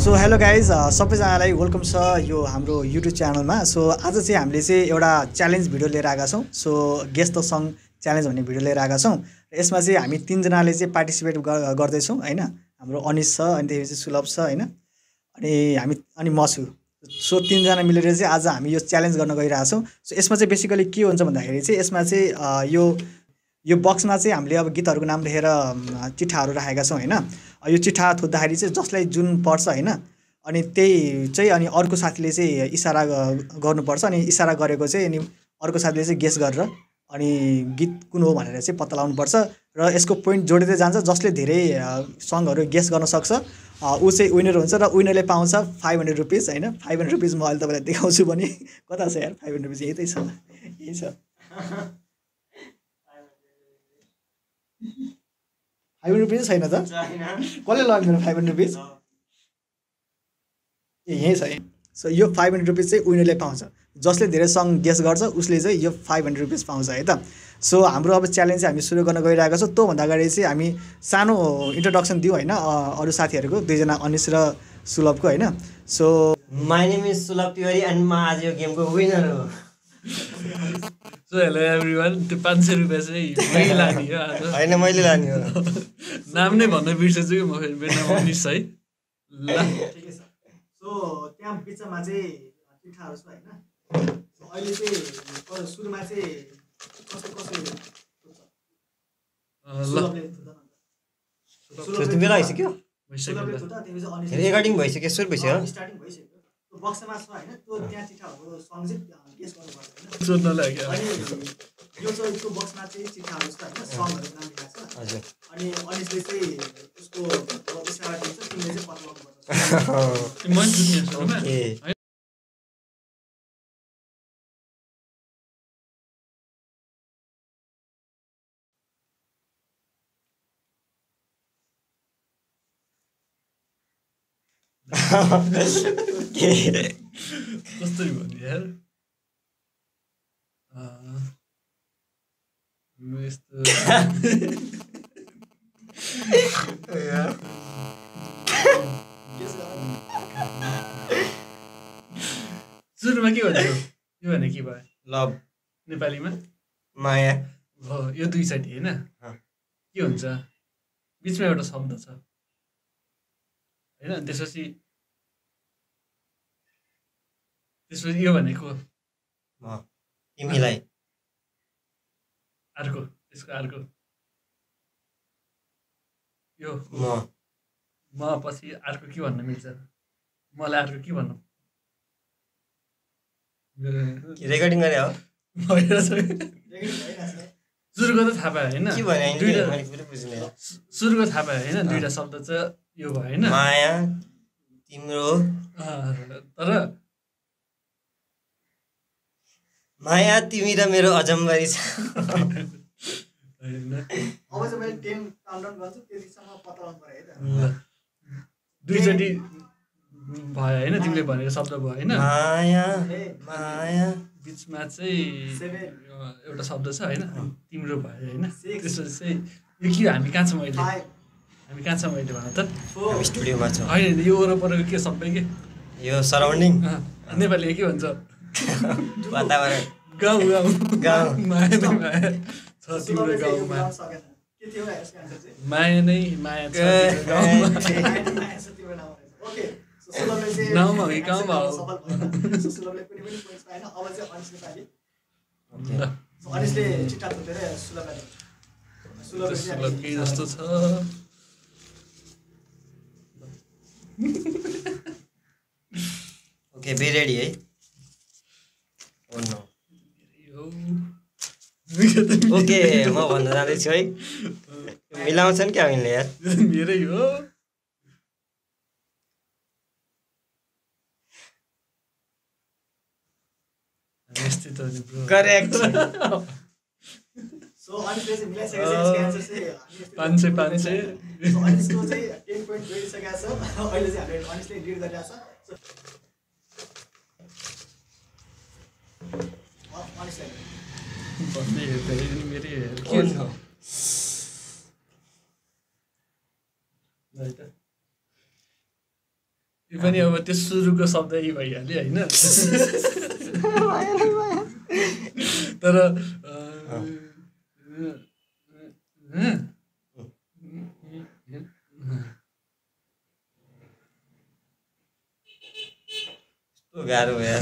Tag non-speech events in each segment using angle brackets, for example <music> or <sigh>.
So hello guys सबैजनालाई welcome छ यो हाम्रो युट्युब च्यानलमा सो आज चाहिँ हामीले चाहिँ एउटा च्यालेन्ज भिडियो लिएर आएका छौँ। So guess the song challenge भन्ने भिडियो लिएर आएका छौँ। यसमा चाहिँ हामी तिनजनाले चाहिँ पार्टिसिपेट गर्दैछौँ होइन? हाम्रो अनिस छ अनि त्यसपछि सुलभ छ होइन? अनि हामी अनि म छु। सो तिनजना मिलेर चाहिँ आज हामी यो च्यालेन्ज गर्न गइरहेछौँ। सो यसमा चाहिँ बेसिकली के हुन्छ भन्दाखेरि चाहिँ यसमा चाहिँ अ, यो यो बक्समा चाहिँ हामीले अब गीतहरूको नाम लेखेर अम, चिट्ठाहरू राखेका छौँ होइन? यो चिट्ठा थुत्दाखेरि चाहिँ जसलाई जुन पर्छ होइन? अनि त्यही चाहिँ अनि अर्को साथीले चाहिँ इसारा गर्नुपर्छ अनि इसारा गरेको चाहिँ अनि अर्को साथीले चाहिँ गेस गरेर अनि गीत कुन हो भनेर चाहिँ पत्ता लगाउनुपर्छ र यसको पोइन्ट जोडिँदै जान्छ जसले धेरै सङ्गहरू गेस गर्न सक्छ। ऊ चाहिँ विनर हुन्छ र विनरले पाउँछ फाइभ हन्ड्रेड रुपिस होइन? फाइभ हन्ड्रेड रुपिस म अहिले तपाईँलाई देखाउँछु भने कता छ यार? फाइभ हन्ड्रेड रुपिस यही छ। यही छ। फाइभ हन्ड्रेड रुपिस छैन त कसले लग्यो मेरो फाइभ हन्ड्रेड रुपिस ए यहीँ छ सो यो फाइभ हन्ड्रेड रुपिस चाहिँ विनरले पाउँछ जसले धेरै सङ गेस गर्छ उसले चाहिँ यो फाइभ हन्ड्रेड रुपिस पाउँछ है त सो हाम्रो अब च्यालेन्ज चाहिँ हामी सुरु गर्न गइरहेको छौँ त्योभन्दा अगाडि चाहिँ हामी सानो इन्ट्रोडक्सन दिउँ होइन अरू साथीहरूको दुईजना अनिस र सुलभको होइन सो माई नेम इज सुलभ तिवारी एन्ड म आज यो गेमको विनर हो सो हेलो एभ्री वान त्यो पाँच सय रुपियाँ चाहिँ मैले लाने हो आज होइन मैले लाने हो। नाम नै भन्न बिर्सेछु कि म फेरि मेरो नाम अनिस है। ल। ठिकै छ सो त्यहाँ बिचमा चाहिँ चिठाहरू छ होइन? अहिले चाहिँ सुरुमा चाहिँ कसो कसरी अँ, ल। सुलभले थुत्छ न। त्यो त बेला भइसक्यो? रेकर्डिङ भइसक्यो सुरु भइसक्यो। स्टार्टिङ भइसक्यो। बक्समा छ होइन त्यो त्यहाँ चिठाहरूको चाहिँ गेस गर्नुपर्छ होइन अनि यो चाहिँ त्यो बक्समा चाहिँ चिठाहरू छ होइन सङहरूको नाम लेखाएको छ। हजुर। अनि अनिसले चाहिँ उसको इसारा दिन्छ तिमीले चाहिँ पत्ता लगाउनुपर्छ मैले सुन्ने सुरुमा ए के कस्तो भन्यो यार सुरुमा के भन्थ्यो यो भने के भयो लभ नेपालीमा माया हो यो दुई साइड होइन। के हुन्छ बिचमा एउटा शब्द छ होइन त्यसपछि त्यसपछि यो भनेको म तिमीलाई। अर्को त्यसको अर्को। यो। म। पछि अर्को के भन्न मिल्छ? मलाई अर्को के भन्नु? रेकर्डिङ गरे हो। <laughs> सुरुको त थाहा पायो होइन? सुरुको थाहा पायो होइन? दुइटा शब्द चाहिँ यो भयो होइन? माया तिम्रो तर माया तिमी र मेरो अजम्बरी छ। दुईचोटि भयो होइन तिमीले भनेको शब्द भयो होइन? माया माया। बिचमा चाहिँ. एउटा शब्द छ होइन? तिम्रो भयो होइन. त्यसपछि चाहिँ यो के हामी कहाँ छौँ अहिले? हामी कहाँ छौँ अहिले भन त? स्टुडियोमा छौँ। होइन यो वरपरको के सबै के? यो सराउन्डिङ नेपालीले के भन्छ? <laughs> वातावरण। गाउँ गाउँ। <laughs> गाउँ। माया नै माया। छ तिम्रो गाउँमा। बुझाउन सकेन। के थियो यसको आन्सर चाहिँ? माया नै माया छ गाउँमा। नाउँमा हो कि हो? जस्तो छ? <laughs> ओके बी रेडी है? ओके म भन्न जाँदैछु है मिलाउँछन् क्या हामीले यार मेरै हो। करेक्ट पाँच सय पाँच सय अहिले चाहिँ हामीले गरिरहेको छ मेरै. ल है यो पनि अब त्यो सुरुको शब्द यही भइहाल्यो होइन तर गाह्रो भयो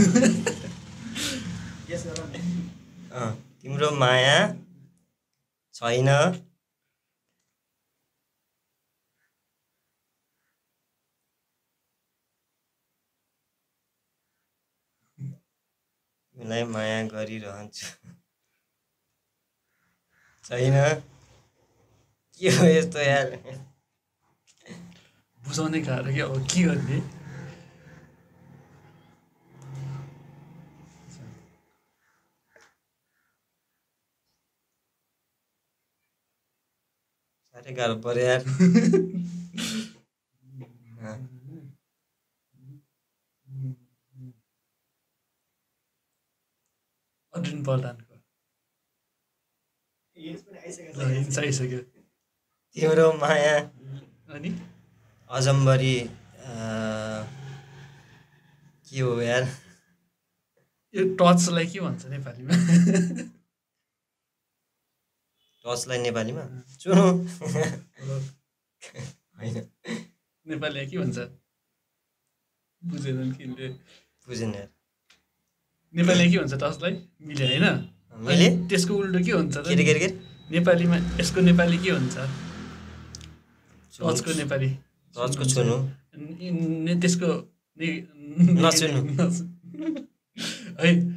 तिम्रो माया छैन। तिमीलाई माया गरिरहन्छु। छैन। के हो यस्तो यार? बुझाउनै गाह्रो कि अब के गर्ने? गाह्रो पऱ्यो यार अर्जुन छ। हिंसा आइसक्यो। तिम्रो माया। अनि? अजम्बरी के हो यार? यो टचलाई के भन्छ नेपालीमा? टर्चलाई नेपालीमा? चुनु होइन। नेपालीमा के भन्छ? बुझेन किनले बुझेन यार। नेपालीमा के भन्छ टचलाई मिले होइन? मिले। त्यसको उल्टो के हुन्छ? नेपालीमा यसको नेपाली के हुन्छ? टचको नेपाली। टर्चको छुनु। त्यसको ने- नचुन्नु। नचुन्नु। है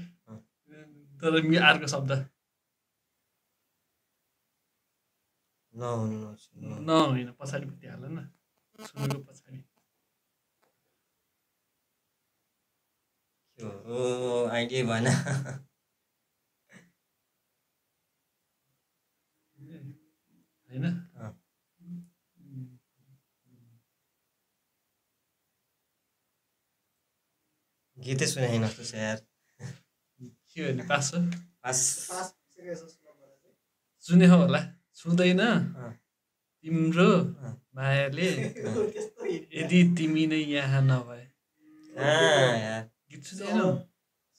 तर मि- अर्को शब्द। न होइन पछाडिपट्टि हाल न सुरुको पछाडि। हो आइडिया भएन। होइन। गीतै सुनाइन जस्तो छ यार। के पास हो? पास। पास सुनाउनुलाई चाहिँ। सुने हो होला। सुन्दैन अँ, तिम्रो। मायाले <laughs> यदि तिमी नै यहाँ नभए। गीत सुन्दैनौ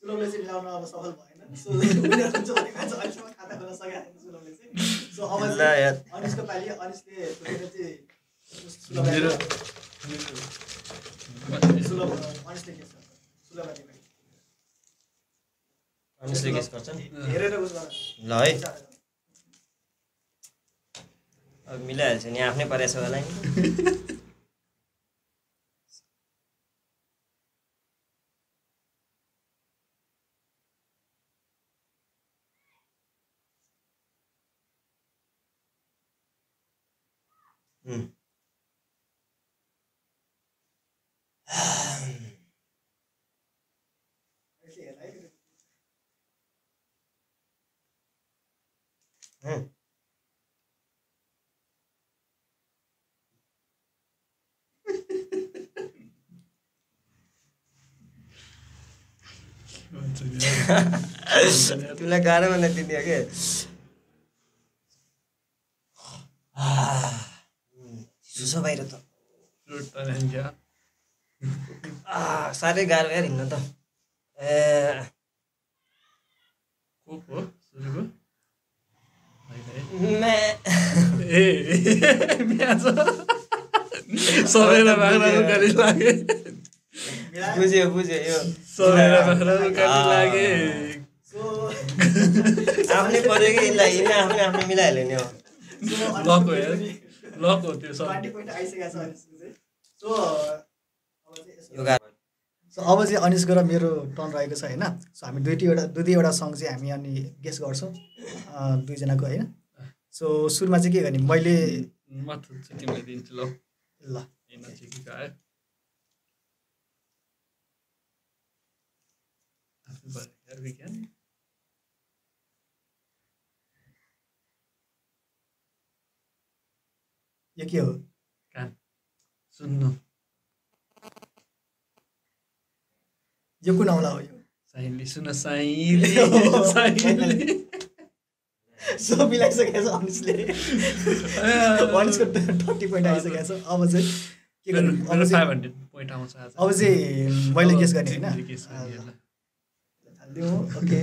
सुलभले चाहिँ मिलाउन अब सफल भएन। सो उनीहरू हुन्छ भन्ने मान्छे अहिलेसम्म खाता खोल्न सकेको छैन सुलभले चाहिँ। सो अब ल चाहिँ यार अनिसको पालि अनिसले सोचेर चाहिँ मेरो सुलभ सुलभ अनिसले के गर्छ। सुलभलाई दिमाग अनुसले गेस गर्छन् हेरेर उस गर ल है। अब मिलाइहाल्छ नि आफ्नै परेछ होला नि। <laughs> तिमीलाई गाह्रो भन्दा दिने कि? छ बाहिर त। साह्रै गाह्रो यार हिँड्न त। ए। सबैलाई बाख्रा उकाली लागे। बुझ्यो बुझ्यो यो। लागे। आफ्नै पऱ्यो कि यसलाई आफ्नै आफ्नै मिलाइहाल्यो नि हो। लक हो यार। लक हो त्यो सब। सो अब चाहिँ अनिसको र मेरो टर्न रहेको छ होइन? सो हामी दुई दुईवटा दुई दुईवटा सङ चाहिँ हामी अनि गेस गर्छौँ दुईजनाको होइन? सो सुरुमा चाहिँ के गर्ने? मैले ल। भयो यार विज्ञान यो के हो कान सुन्नु यो कुन औला हो यो सुन सो मिलाइसकेको छ अनिसले अनिसको थर्टी पोइन्ट आइसकेको छ अब चाहिँ के गर्नु अब चाहिँ मैले गेस गर्ने होइन। ल। हालिदिउँ ओके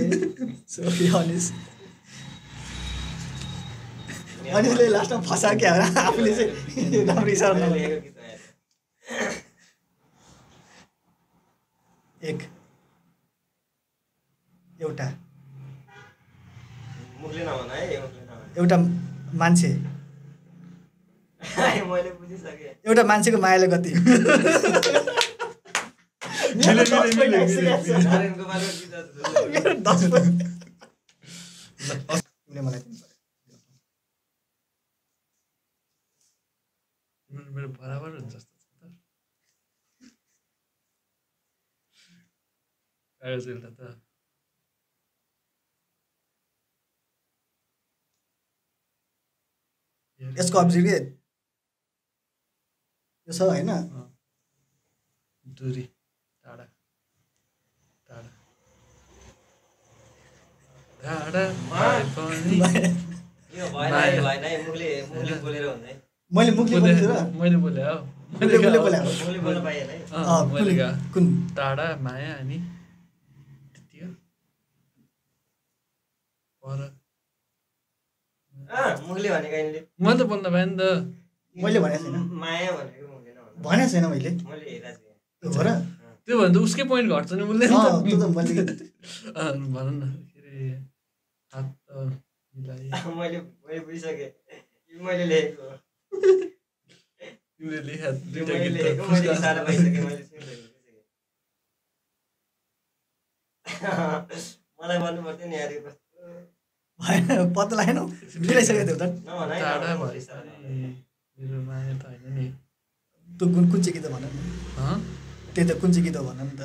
सो अनिस अनिसले लास्टमा फसा क्या? आफूले चाहिँ राम्रो यार। एक एउटा। एउटा मान्छे। <laughs> मैले बुझिसकेँ। एउटा मान्छेको मायाले गति। <laughs> मेरो बराबर हुन्छ जस्तो छ त यसको अब्जेक्ट के यो छ होइन। दुरी टाढा टाढा टाढा भए पनि यो भएन है भएन है मुखले मुखले बोलेर हुँदैन <laughs> मैले मुखले मैले बोले हौ। कुन टाढा माया अनि मैले त बोल्न पाएँ नि त। मैले भनेको छैन। माया भनेको छैन मैले। हो र। त्यो भने त उसकै पोइन्ट घट्छ नि उसले अँ, त्यो त मैले अँ, भन न। मैले लेखेको। तिमीले लेखेको मलाई भन्नु पर्थ्यो नि यार भएन पत्ता लागेन। मिलाइसकेको थियो त। मेरो माया त होइन नि। त्यो कुन कुन चाहिँ गीत भन न। त्यही त कुन चाहिँ गीत हो भन नि त।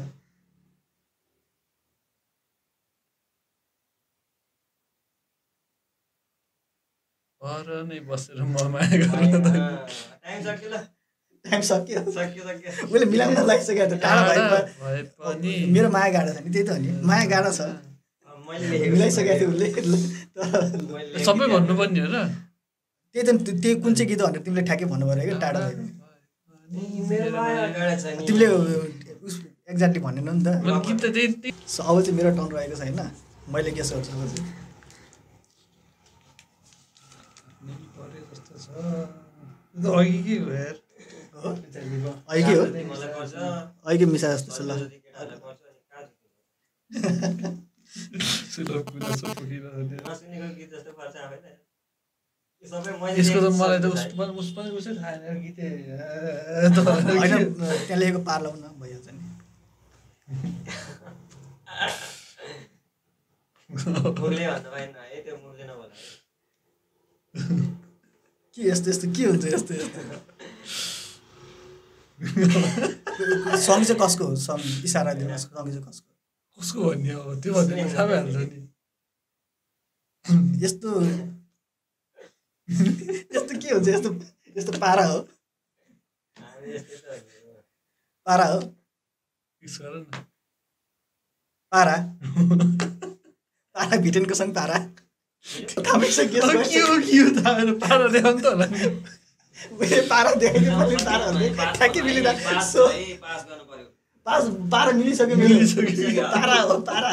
पर नै बसेर म माया गर्न त टाइम सक्यो ल टाइम सक्यो। सक्यो सक्यो। उसले मिलाउन लागिसकेको थियो टाढा भए भए पनि। मेरो माया गाडा छ नि त्यही त हो नि। माया गाडा छ। मिलाइसकेको थियो उसले। सबै। भन्नुपर्ने हो र। त्यही त त्यो- त्यो कुन चाहिँ गीत हो भनेर तिमीले ठ्याक्कै भन्नु पऱ्यो क्या टाढा भयो भने ए, मेरो माया गाडा छ नि। तिमीले उस एक्ज्याक्टली भनेन नि त। त्यही त्यही। अब चाहिँ मेरो टर्न रहेको छ होइन? मैले गेस गर्छु जस्तो छ अघि के यार अहिले हो। अहिले मिसा जस्तो ल यसको त मलाई त उस उस पनि उसै थाहा छैन गीतै होइन <laughs> त्यहाँ लेखेको पार लाउन भइहाल्छ नि। मुखले भन्नु भएन है त्यो मुखले। <laughs> के यस्तो यस्तो के हुन्छ यस्तो यस्तो सङ चाहिँ कसको हो सङ इसारा दिनुहोस् सङ चाहिँ कसको कसको भन्ने हो त्यो भन्ने थाहा भइहाल्छ नि यस्तो यस्तो के हुन्छ यस्तो यस्तो पारा हो। पारा हो पारा पारा भिटेनको सँग पारा पारा ल्याउनु त होला नि मैले पारा भन्दै पास ठ्याक्कै मिलिँदा। पास सो पास गर्नु पर्यो। पास पारा मिलिसक्यो मेरो। मिलिसक्यो। पारा हो पारा।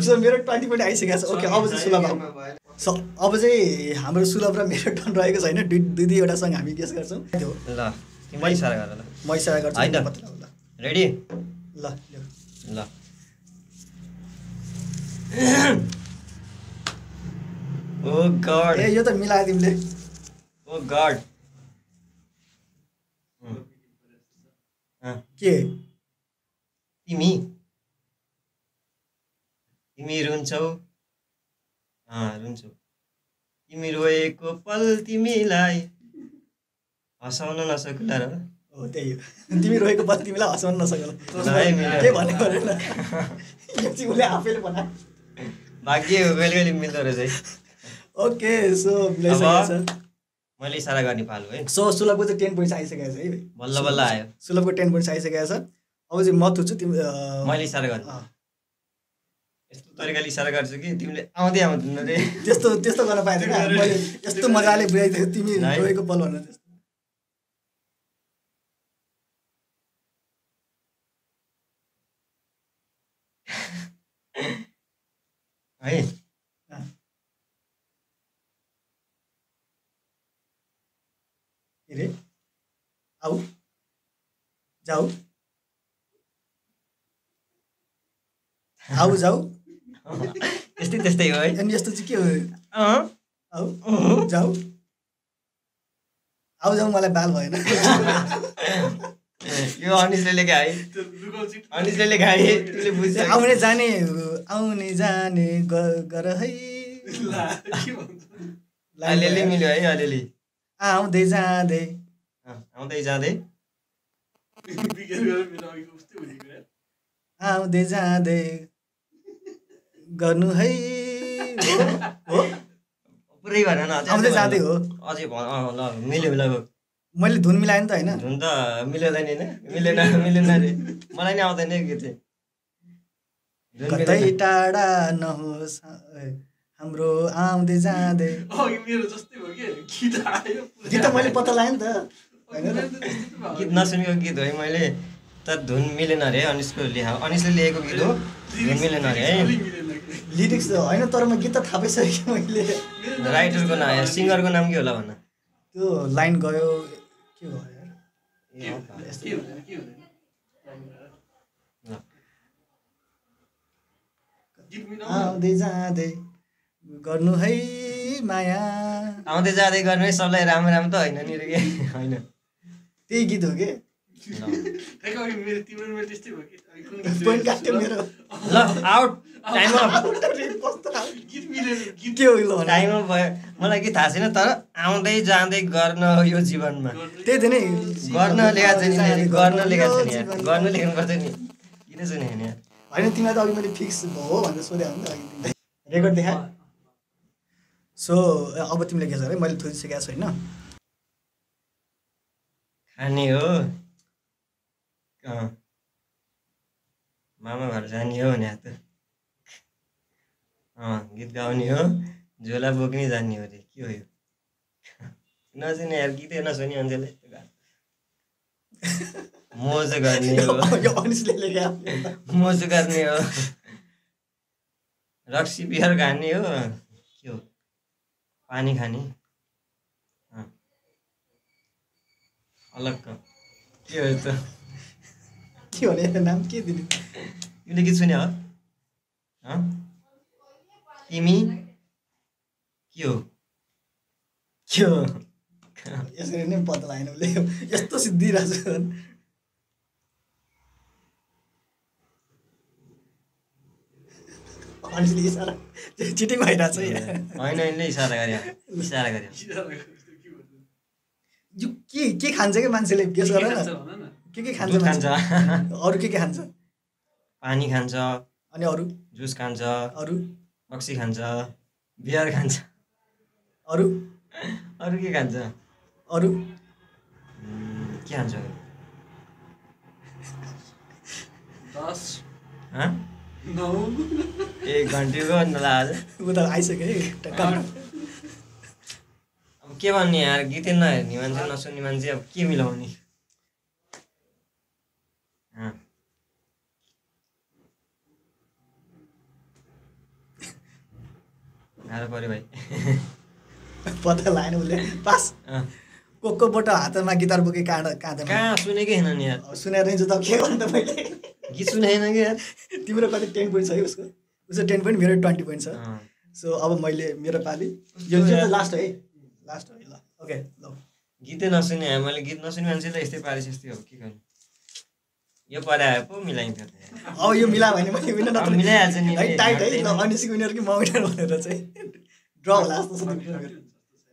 सो मेरो ट्वेन्टी पोइन्ट आइसकेको छ। ओके अब चाहिँ सुलभ। सो अब चाहिँ हाम्रो सुलभ र मेरो टर्न रहेको छैन। दुई दुई दुईवटा सँग हामी गेस गर्छौँ। त्यो ल म इसारा गर्छु। होइन। रेडी ल। ल। ओ गड ए यो त मिलायो तिमीले ओ गड के तिमी तिमी रुन्छौ रुन्छौ तिमी रोएको पल तिमीलाई हँसाउन नसकुला र हो त्यही हो तिमी रोएको पल तिमीलाई हँसाउनु नसकल। के भनेको अरे ल यो चाहिँ उसले आफैले बनायो भाग्य कहिले कहिले मिल्दो रहेछ है। ओके सो मैले इसारा गर्ने पालो है। सो सुलभको चाहिँ टेन पोइन्ट्स आइसकेको छ है। बल्ल बल्ल आयो। सुलभको टेन पोइन्ट्स आइसकेको छ। अब चाहिँ म थुच्छु तिमी मैले इसारा गर्ने यस्तो तरिकाले इसारा गर्छु कि तिमीले आउँदै आउँदैन रे। त्यस्तो त्यस्तो गर्न पाएन <laughs> यस्तो मजाले बुझाइदिएको तिमी। <laughs> रोएको पल भनेर त्यस्तो है के अरे आऊ जाऊ आऊ जाऊ त्यस्तै त्यस्तै हो है अनि यस्तो चाहिँ के हो जाऊ आऊ जाऊ मलाई बाल भएन यो अनिसले लुकाउँछ अनिसले है तिमीले बुझ्छ। आउने जाने आउने जाने गर है। अलिअलि मिल्यो है अलिअलि। आउँदै जाँदै। आउँदै जाँदै। आउँदै जाँदै गर्नु है। हो? पुरै भन न अझै आउँदै। जाँदै हो? अझै भन ल मिल्यो ल मैले धुन मिलाएँ नि त होइन। झुन त मिलेदैन होइन मिलेन मिलेन रे। मलाई नि आउँदैन गीत चाहिँ धुन कतै। टाढा नहोस्। हाम्रो आउँदै जाँदै। अघि मेरो जस्तै भयो कि? गीत त मैले पत्ता लगाएँ नि त। गीत नसुनेको गीत हो है मैले। त धुन मिलेन अरे है अनिसको लेखा अनिसले लेखेको गीत हो। धुन मिलेन अरे है। लिरिक्स त होइन तर म गीत त थाहा पाइसकेँ मैले राइटरको नाम सिङ्गरको नाम के होला भन्न त्यो लाइन गयो। आउँदै जाँदै गर्नु है माया आउँदै जाँदै गर्नु है सबलाई राम्रो राम्रो त होइन नि के होइन त्यही गीत हो कि ल आउट टाइम अफ कस्तो खालको गीत मिलेन गीत के हो ल भने टाइम अफ भयो। मलाई के थाहा छैन तर आउँदै जाँदै गर्न हो यो जीवनमा। त्यही त नि। गर्न लेखा छ नि जाँदै गर्न लेखा छ यो नि यार। जीवनमा। गर्न लेख्नुपर्छ नि। किन सुने होइन तिमीलाई त अघि मैले फिक्स हो भनेर सोधेँ हो नि त अघि तिमीलाई। रेकर्ड देखा सो अब तिमीले के छ अरे मैले थोजिसकेको छु होइन? खाने हो। मामा घर जाने हो भने त। गीत गाउने हो। झोला बोक्नै जाने हो अरे के हो यो? <laughs> नसुने यार गीतै नसुने गाह्रो। मोज गर्ने हो। मोज गर्ने हो। रक्सी बियर खाने हो। के हो? पानी खाने। अँ। अलग्ग के। हो त के भने यसको नाम के दिने? तिमीले गीत सुने हो। हँ? तिमी के हो के हो यसरी नै पत्ता लागेन उसले यस्तो सिद्धिरहेको छ अनिसले इसारा चिटिङ भइरहेको छ यहाँ होइन यिनले इसारा गरे इसारा गरे यो के के खान्छ कि मान्छेले? गेस गर न। के के खान्छ? खान्छ। अरू के के खान्छ? पानी खान्छ। अनि अरू? जुस खान्छ। अरू? रक्सी खान्छ बियर खान्छ। अरू? अरू के खान्छ? अरू? के खान्छ अरू? दस। हँ? नौ। एक घन्टीको नला आज। उता आइसक्यो अब के भन्ने यार गीतै नहेर्ने मान्छे नसुन्ने मान्छे अब के मिलाउने? गाह्रो पऱ्यो भाइ। पत्ता लागेन उसले। पास। को कोबाट हातमा गिटार बोके काँड काँधमा। कहाँ सुनेकै छैन नि यार? सुनेर त। के भन्दा मैले? गीत सुनेन कि यार? तिम्रो कति टेन पोइन्ट छ है उसको। उसको टेन पोइन्ट मेरो ट्वेन्टी पोइन्ट छ। सो अब मैले मेरो पालि। यो त लास्ट है लास्ट है ल। ओके ल। गीतै नसुने मैले गीत नसुने मान्छे त यस्तै पारिस यस्तै हो। के गर्नु? यो पढाए पो मिलाइन्थ्यो। अब यो मिला भने मैले विनर अब मिलाइहाल्छ नि है टाइट है ल घट्दैन। अनिसी विनर कि म विनर भनेर चाहिँ। ड्र होला जस्तो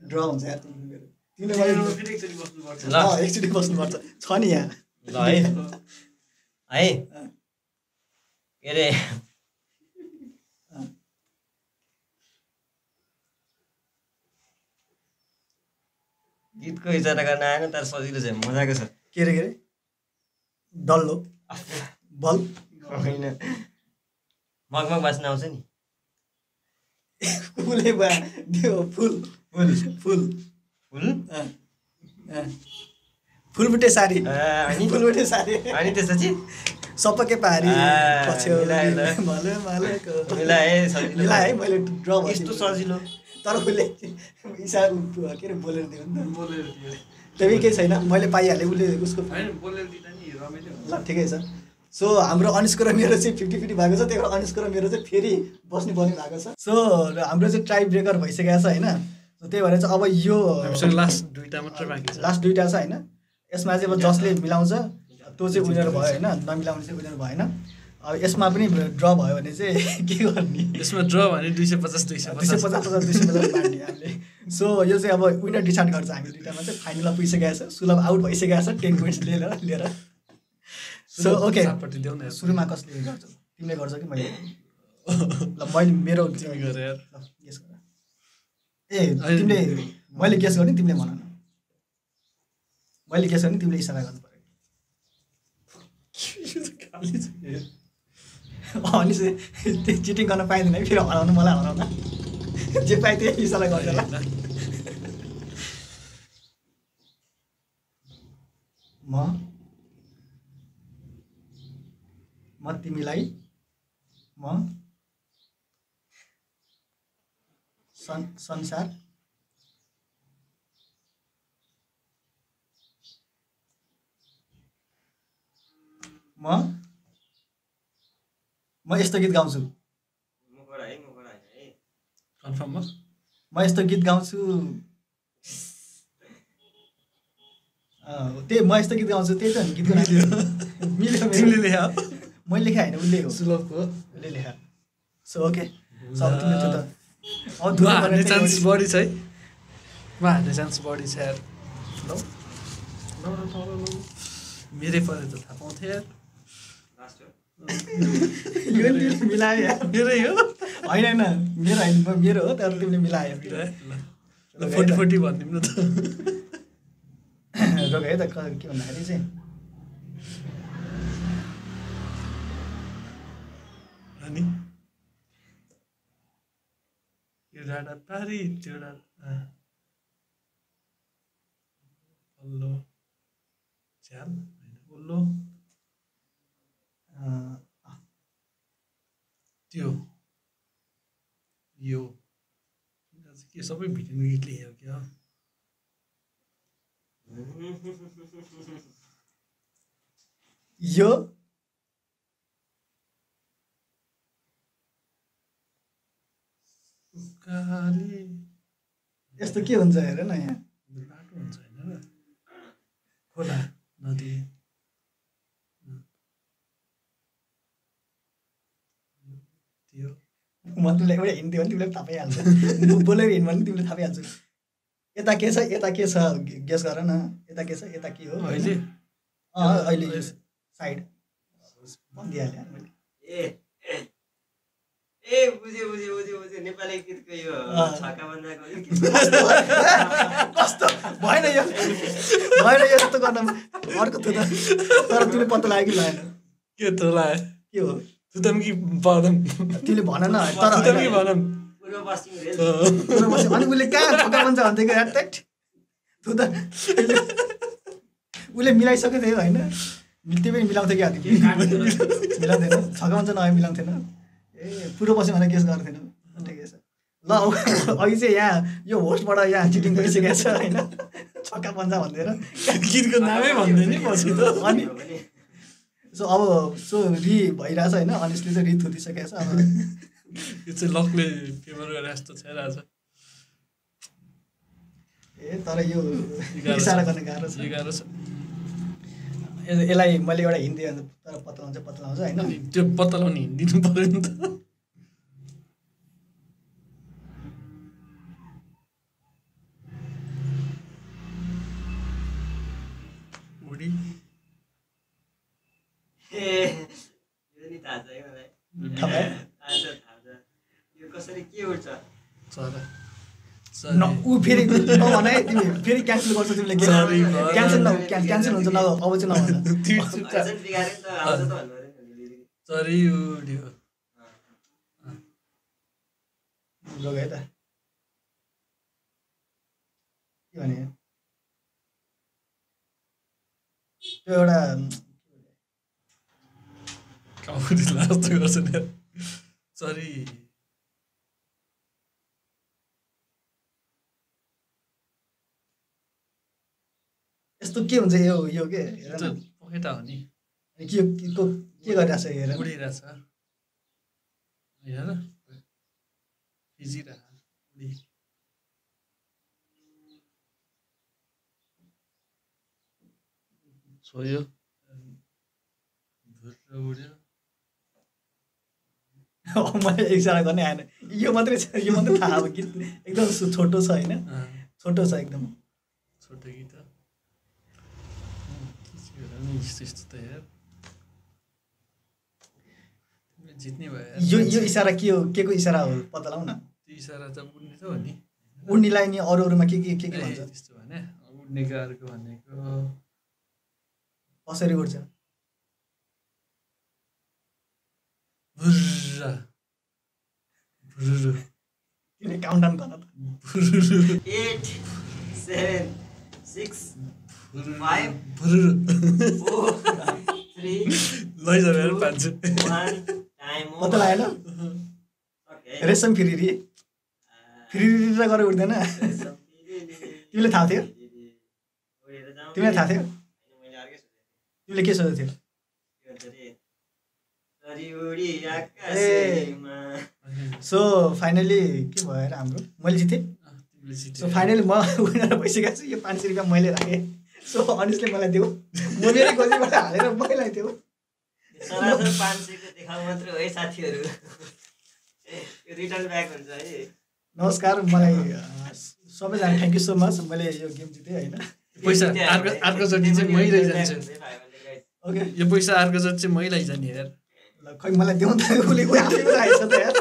ड्र हुन्छ यार। ल। एकचोटि बस्नुपर्छ। छ नि यहाँ। ल है। है। के अरे गीतको इजारा गर्न आएन तर सजिलो छ। मजाको छ। के अरे के अरे डल्लो। बल। होइन। मगमग बाँच्न आउँछ नि। फुले बा त्यो फुल। फुल। फुल। फुल। फुलबुटे साडी अनि? फुलबुटे साडी अनि त्यसपछि? सपके पारी। यस्तो सजिलो। तर उसले इसा के अरे बोलेर दियो नि त। बोलेर दियो। त्यही केही छैन। मैले पाइहालेँ उसले उसको होइन बोलेर दिँदा ल ठिकै छ। सो हाम्रो अनुष्को र मेरो चाहिँ फिफ्टी फिफ्टी भएको छ त्यही भएर अनुष्को र मेरो चाहिँ फेरि बस्नु पर्ने भएको छ। सो र हाम्रो चाहिँ ट्राई ब्रेकर भइसकेको छ होइन? सो त्यही भएर चाहिँ अब यो लास्ट दुइटा मात्रै बाँकी छ। लास्ट दुइटा छ होइन? यसमा चाहिँ अब जसले मिलाउँछ त्यो चाहिँ विनर भयो होइन? नमिलाउने चाहिँ विनर भएन अब यसमा पनि ड्र भयो भने चाहिँ <laughs> के गर्ने? यसमा ड्र भने दुई सय पचास दुई सय दुई सय पचास पचास पचास दुई सय पचास बाँड्ने हामीले। सो यो चाहिँ अब विनर डिसाइड गर्छ हामी दुइटामा चाहिँ फाइनलमा पुगिसकेको छ सुलभ आउट भइसकेको छ टेन पोइन्ट्स लिएर लिएर। सो ओके सुरुमा कसले गर्छ? तिमीले गर्छ कि मैले? ल मैले मेरो <laughs> गेस गर ए तिमीले मैले गेस गर्ने तिमीले भन न। मैले गेस गर्ने तिमीले इसारा गर्नु। पऱ्यो। <laughs> अनि त्यो चिटिङ गर्न पाइँदैन है फेरि हराउनु मलाई हराउन। जे पाइ त्यही इसारा गर्छ म म तिमीलाई म सं संसार म म यस्तो गीत गाउँछु। कन्फर्ममा म यस्तो गीत गाउँछु। त्यही म यस्तो गीत गाउँछु त्यही त गीतको नाम। <laughs> मिल्यो। लेखा मैले लेखेँ होइन उसले हो। सुलभको। उसले लेखा सो ओके तिमीले त्यो त हार्ने गरेर चान्स बढी छ है। म हार्ने चान्स बढी छ यार। लौ। मेरै पऱ्यो त थाहा पाउँथेँ यार। मिलायो। मेरै हो। होइन होइन। मेरो होइन मेरो हो तर तिमीले मिलायो। फोर्टी फोर्टी भनिदिउँ न त। रोग है त के भन्दाखेरि चाहिँ? अनि यो डाँडा पारी त्यो डाँडा अँ। पल्लो झ्याल होइन पल्लो अँ, त्यो यो यिनीहरू चाहिँ के सबै भिडियो गीत लेखेको क्या यो यस्तो के हुन्छ हेर न यहाँ? बाटो हुन्छ होइन र। खोला नदी। त्यो। म तिमीलाई एउटा भने तिमीले थाहा पाइहाल्छ म बोलेर हिँड भने तिमीले थाहा पाइहाल्छ यता के छ यता के छ गेस गर न। यता के छ यता के हो? अहिले। अँ अहिले साइड। भनिदिइहालेँ यार मैले। ए। ए बुझ्यो बुझ्यो बुझ्यो बुझ्यो। नेपाली गीतको यो अँ। छक्का बन्दाको यो गीत। कस्तो? भएन यो। भएन यो यस्तो गर्न। अर्को त। तर तिमीले पत्ता लाग्यो कि लागेन के त लाए के हो? तुतम कि बदम। तिमीले भन न तर कि। भनम। अनि उसले कहाँ छक्का भन्छ भन्थ्यो यार ट्याक्ट तँ त उसले मिलाइसक्यो थियो होइन? त्यो पनि मिलाउँथ्यो कि हामी मिलाउँथेन। छक्का भन्छ नभए मिलाउँथेन। ए पुरो पछि भनेर गेस गर्थेन ठिकै छ। ल अघि चाहिँ यहाँ यो होस्टबाट यहाँ चिटिङ गरिसकेको छ होइन? छक्का पन्जा भन्दैन गीतको नामै भन्दैन नि पछि त। अनि सो अब सो रि भइरहेछ होइन? अनिसले चाहिँ रि थुतिसकेको छ अब। यो चाहिँ लकले पेपर गरे जस्तो छ। ए तर यो गाह्रो छ। इसारा गर्ने गाह्रो छ। एघार छ। यसलाई मैले एउटा हिन्दी तर पत्लाउँछ पत्लाउँछ होइन? त्यो पत्ता लगाउने हिँडिदिनु पऱ्यो नि त। उडी ए यो नि थाहा छ है मलाई। थाहा छ थाहा छ। यो कसरी के उठ्छ? चरा। ऊ फेरि नभन है तिमी फेरि क्यान्सल गर्छ तिमीले क्यान्सल न क्यान्सल हुन्छ न अब चाहिँ नभन। <laughs> है त। के भने? त्यो एउटा लास्ट गर्छ नि। सरी। यस्तो के हुन्छ यो यो के? पखेटा हो नि। के के को- गरिरहेछ हेर। उडिरहेछ। हेर फिजिरहेछ। छोयो। उड्यो। <laughs> मैले एकजना गर्ने आएन। यो मात्रै छ यो मात्रै थाहा अब गीत एकदम छोटो छ होइन? छोटो छ एकदम। छोटो गीत हो। अँ, के चाहिँ हेर नि यस्तो यस्तो त हेर तिमीले जित्ने भयो यो यो इसारा के हो? के को इसारा हो? पत्ता लगाउ न। त्यो इसारा त उड्ने त हो नि। उड्नेलाई नि अरू अरूमा के के के के भन्छ? त्यस्तो भने उड्नेको अर्को भनेको। कसरी उड्छ? भुर्र। भुर्र। तिमीले काउन्ट डाउन गर्न त। Eight seven six four three लैजा मेरो पाँच पत्ता लागेन रेशम फिरिरी फिरिरी त गरेर उठ्दैन तिमीले थाहा थियो तिमीलाई थाहा थियो तिमीले के सोचेको थियो सो फाइनली के भयो र हाम्रो? मैले जितेँ? सो फाइनली म <laughs> विनर भइसकेको छु। यो पाँच सय रुपियाँ मैले राखेँ। सो अनिसले मलाई देऊ म मेरै गोजीबाट हालेर मैलाई देऊ पाँच सयको देखाउ मात्र है साथीहरू। यो रिटर्न ब्याक हुन्छ है। नमस्कार मलाई सबैजना थ्याङ्क यू सो मच मैले यो गेम जितेँ होइन। पैसा अर्को अर्कोचोटि चाहिँ मै लैजान्छु ओके यो पैसा अर्कोचोटि चाहिँ मै लैजाने हेर ल खै मलाई देऊ त। उसले आएछ त यार।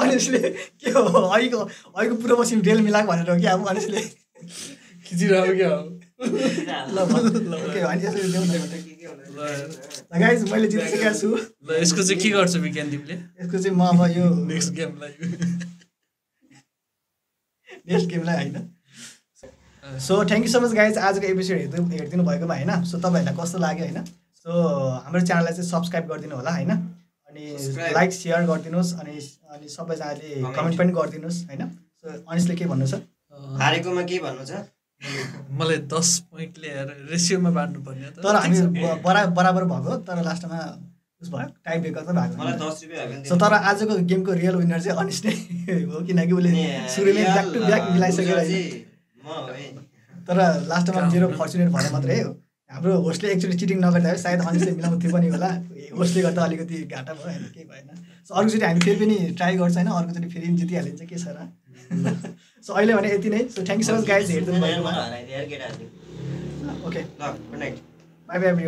अनिसले के हो? अहिलेको अहिलेको पूर्व पश्चिम रेल मिलाएको भनेर हो कि अब अनिसले खिचिरहेको क्या गाइज मैले जितिसकेको छु। ल यसको चाहिँ के गर्छ विज्ञान तिमीले यसको चाहिँ म अब यो नेक्स्ट गेमलाई नेक्स्ट गेमलाई होइन। So thank you so much guys आजको एपिसोड हेर्नु हेरिदिनु भएकोमा होइन। सो तपाईँहरूलाई कस्तो लाग्यो होइन? सो हाम्रो च्यानललाई चाहिँ सब्सक्राइब गरिदिनु होला होइन? अनि. लाइक सेयर गरिदिनुहोस् अनि अनि सबैजनाले. कमेन्ट पनि गरिदिनुहोस् होइन? सो अनिसले के भन्नु छ? हारेकोमा के भन्नु छ? मलाई दस पोइन्ट ल्याएर रेसियोमा बाँड्नु पर्ने हो त। तर हामी बरा बराबर भएको तर लास्टमा उस भयो टाइ ब्रेकर त भएको सो तर आजको गेमको रियल विनर चाहिँ अनिस नै हो किनकि उसले रियल, ब्याक टु ब्याक मिलाइसकेर तर लास्टमा मेरो फर्चुनेट भएर मात्रै हो। हाम्रो होस्टले एक्चुली चिटिङ नगर्दा सायद अनिसले मिलाउनु थियो पनि होला। होस्टले गर्दा अलिकति घाटा भयो होइन केही भएन। सो अर्कोचोटि हामी फेरि पनि ट्राई गर्छ होइन। अर्कोचोटि फेरि पनि जितिहालिन्छ के छ र? <laughs> सो अहिले भने यति नै. So thank you so much guys हेरिदिनु भएकोमा। Okay good night bye bye every